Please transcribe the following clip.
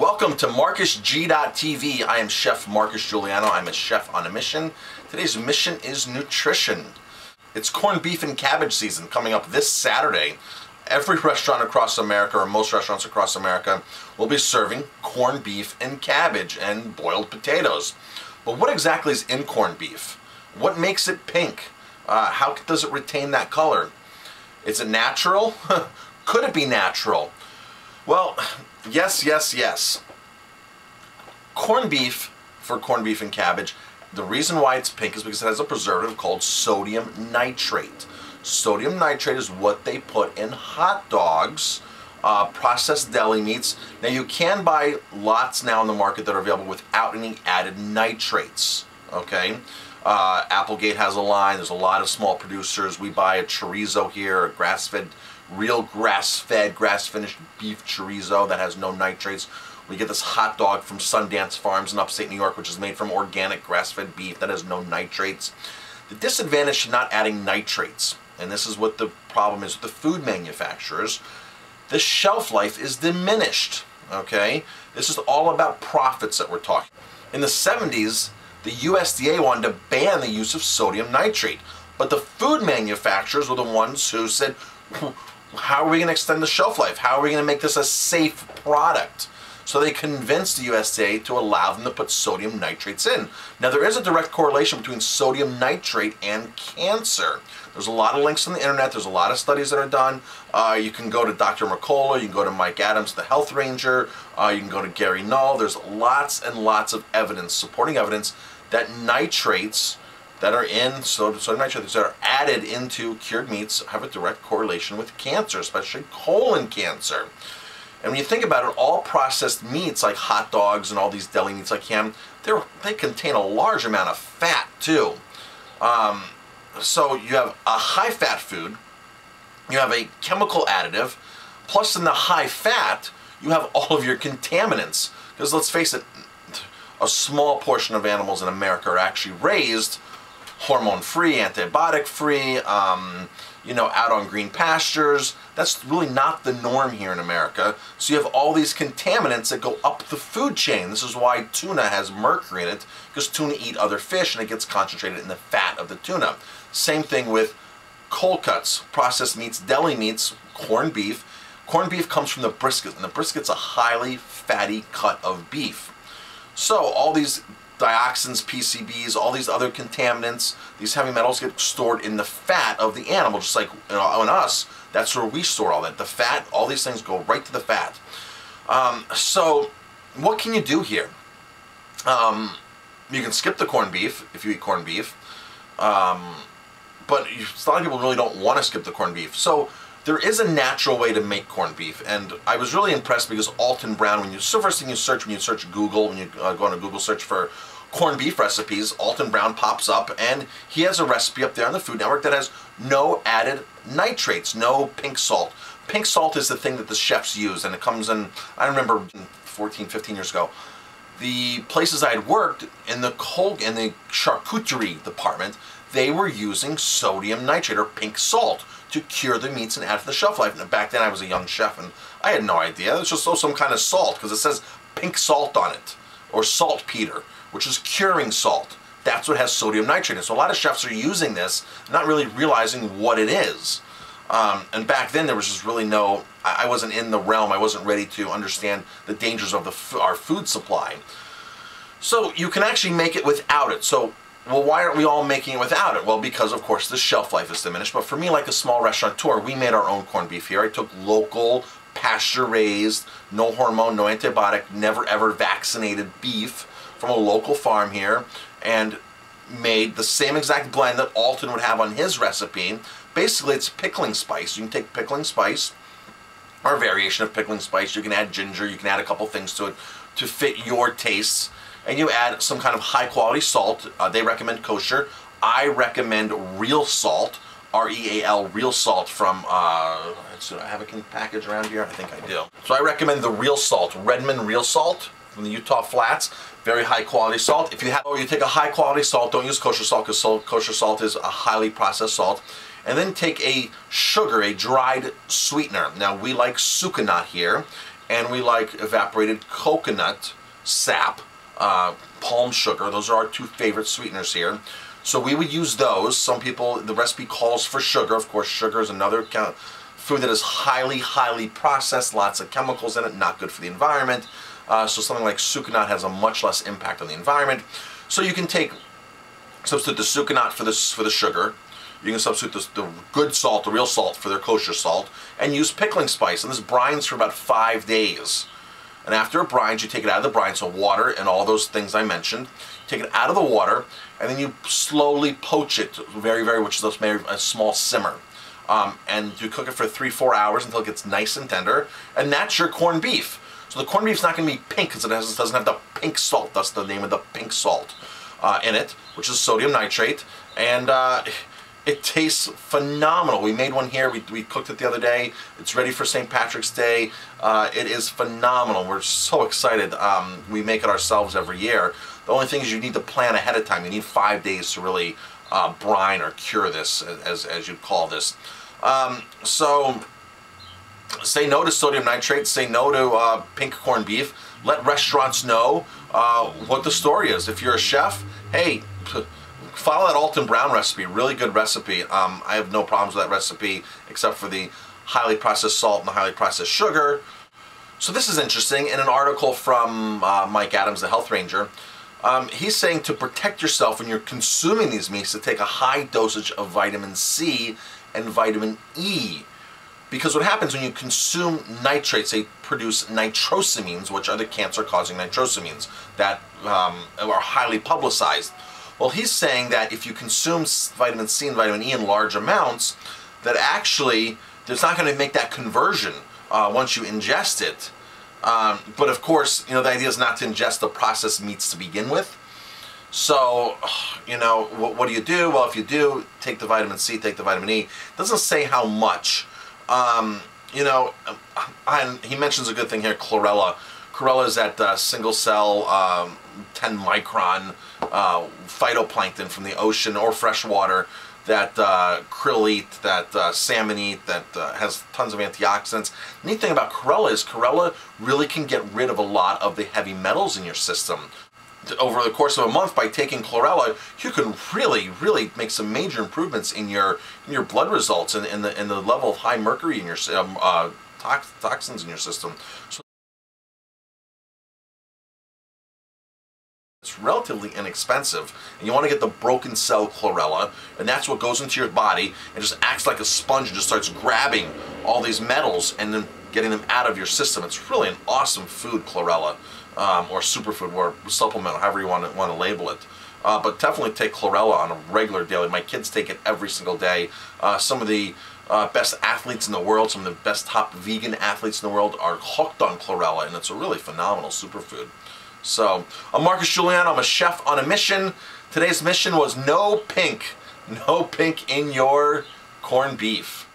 Welcome to MarcusG.tv. I am Chef Marcus Guiliano. I'm a chef on a mission. Today's mission is nutrition. It's corned beef and cabbage season coming up this Saturday. Every restaurant across America, or most restaurants across America, will be serving corned beef and cabbage and boiled potatoes. But what exactly is in corned beef? What makes it pink? Uh, how does it retain that color? Is it natural? Could it be natural? Well, yes, yes, yes. Corned beef, for corned beef and cabbage, the reason why it's pink is because it has a preservative called sodium nitrate. Sodium nitrate is what they put in hot dogs, uh, processed deli meats. Now you can buy lots now in the market that are available without any added nitrates, okay? Uh, Applegate has a line, there's a lot of small producers. We buy a chorizo here, a grass-fed real grass-fed, grass-finished beef chorizo that has no nitrates. We get this hot dog from Sundance Farms in upstate New York, which is made from organic grass-fed beef that has no nitrates. The disadvantage to not adding nitrates, and this is what the problem is with the food manufacturers, the shelf life is diminished, okay? This is all about profits that we're talking. In the 70s, the USDA wanted to ban the use of sodium nitrate, but the food manufacturers were the ones who said, how are we going to extend the shelf life? How are we going to make this a safe product? So they convinced the USDA to allow them to put sodium nitrates in. Now there is a direct correlation between sodium nitrate and cancer. There's a lot of links on the internet. There's a lot of studies that are done. Uh, you can go to Dr. Mercola. You can go to Mike Adams, the health ranger. Uh, you can go to Gary Null. There's lots and lots of evidence, supporting evidence, that nitrates that are in sodium nitrate that are added into cured meats have a direct correlation with cancer, especially colon cancer. And when you think about it, all processed meats like hot dogs and all these deli meats like ham, they contain a large amount of fat too. Um, so you have a high fat food, you have a chemical additive, plus in the high fat, you have all of your contaminants. Because let's face it, a small portion of animals in America are actually raised hormone-free, antibiotic-free, um, you know, out on green pastures. That's really not the norm here in America. So you have all these contaminants that go up the food chain. This is why tuna has mercury in it, because tuna eat other fish and it gets concentrated in the fat of the tuna. Same thing with cold cuts, processed meats, deli meats, corned beef. Corned beef comes from the brisket, and the brisket's a highly fatty cut of beef. So all these dioxins, PCBs, all these other contaminants, these heavy metals get stored in the fat of the animal, just like you know, in us, that's where we store all that. The fat, all these things go right to the fat. Um, so what can you do here? Um, you can skip the corned beef if you eat corned beef. Um, but a lot of people really don't want to skip the corned beef. So there is a natural way to make corned beef, and I was really impressed because Alton Brown, when you so first thing you search when you search Google, when you uh, go on a Google search for corned beef recipes, Alton Brown pops up, and he has a recipe up there on the Food Network that has no added nitrates, no pink salt. Pink salt is the thing that the chefs use, and it comes in. I remember 14, 15 years ago. The places I had worked in the cold in the charcuterie department, they were using sodium nitrate or pink salt to cure the meats and add to the shelf life. And back then I was a young chef and I had no idea. It was just some kind of salt because it says pink salt on it or saltpeter, which is curing salt. That's what has sodium nitrate in. So a lot of chefs are using this, not really realizing what it is. Um, and back then there was just really no, I, wasn't in the realm, I wasn't ready to understand the dangers of the, our food supply. So you can actually make it without it. So well, why aren't we all making it without it? Well, because of course the shelf life is diminished. But for me, like a small restaurateur, we made our own corned beef here. I took local, pasture raised, no hormone, no antibiotic, never ever vaccinated beef from a local farm here and made the same exact blend that Alton would have on his recipe. Basically, it's pickling spice. You can take pickling spice or a variation of pickling spice. You can add ginger, you can add a couple things to it to fit your tastes and you add some kind of high quality salt. Uh, they recommend kosher. I recommend real salt, R-E-A-L, real salt from, uh, so I have a package around here? I think I do. So I recommend the real salt, Redmond real salt from the Utah Flats. Very high quality salt. If you have, or you take a high quality salt, don't use kosher salt because kosher salt is a highly processed salt. And then take a sugar, a dried sweetener. Now we like sucanat here and we like evaporated coconut sap, uh, palm sugar. Those are our two favorite sweeteners here. So we would use those. Some people, the recipe calls for sugar. Of course, sugar is another kind of food that is highly, highly processed, lots of chemicals in it, not good for the environment. Uh, so something like sucanat has a much less impact on the environment. So you can take, substitute the sucanat for, this, for the sugar. You can substitute the, the good salt, the real salt, for their kosher salt, and use pickling spice. And this brines for about five days. And after it brines, you take it out of the brine, so water and all those things I mentioned. Take it out of the water, and then you slowly poach it, very, very, which is a small simmer. Um, and you cook it for three, four hours until it gets nice and tender, and that's your corned beef. So the corned beef's not going to be pink because it, it, doesn't have the pink salt. That's the name of the pink salt uh, in it, which is sodium nitrate, and uh, it tastes phenomenal. We made one here. We, we cooked it the other day. It's ready for St. Patrick's Day. Uh, it is phenomenal. We're so excited. Um, we make it ourselves every year. The only thing is you need to plan ahead of time. You need five days to really uh, brine or cure this, as, as you'd call this. Um, so say no to sodium nitrate, say no to uh, pink corned beef. Let restaurants know uh, what the story is. If you're a chef, hey, follow that Alton Brown recipe, really good recipe. Um, I have no problems with that recipe except for the highly processed salt and the highly processed sugar. So this is interesting. In an article from uh, Mike Adams, the health ranger, um, he's saying to protect yourself when you're consuming these meats to take a high dosage of vitamin C and vitamin E. Because what happens when you consume nitrates, they produce nitrosamines, which are the cancer-causing nitrosamines that um, are highly publicized. Well, he's saying that if you consume vitamin C and vitamin E in large amounts, that actually it's not going to make that conversion uh, once you ingest it. Um, but of course, you know, the idea is not to ingest the processed meats to begin with. So, you know, what, what, do you do? Well, if you do, take the vitamin C, take the vitamin E. It doesn't say how much. Um, you know, I, he mentions a good thing here, chlorella. Chlorella is that uh, single cell, um, 10 micron uh, phytoplankton from the ocean or fresh water that uh, krill eat, that uh, salmon eat, that uh, has tons of antioxidants. The neat thing about chlorella is chlorella really can get rid of a lot of the heavy metals in your system. Over the course of a month, by taking chlorella, you can really, really make some major improvements in your in your blood results and in the in the level of high mercury in your um, uh, tox toxins in your system. So It's relatively inexpensive, and you want to get the broken cell chlorella, and that's what goes into your body and just acts like a sponge and just starts grabbing all these metals and then getting them out of your system. It's really an awesome food, chlorella, um, or superfood, or supplement, however you want to, want to label it. Uh, but definitely take chlorella on a regular daily. My kids take it every single day. Uh, some of the uh, best athletes in the world, some of the best top vegan athletes in the world are hooked on chlorella, and it's a really phenomenal superfood. So, I'm Marcus Julian. I'm a chef on a mission. Today's mission was no pink. No pink in your corned beef.